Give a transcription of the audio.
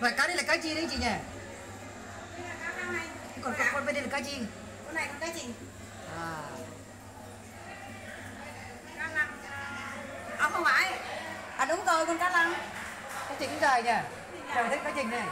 loại cá đây là cá chi đấy chị nhỉ Đây là cá răng này. còn con, con bên đây là cá chi Con này con cá chỉnh. à Cá lăng. À không phải. À đúng rồi, con cá lăng. cá chỉnh dài nhỉ dạ. trời thích cá chỉnh này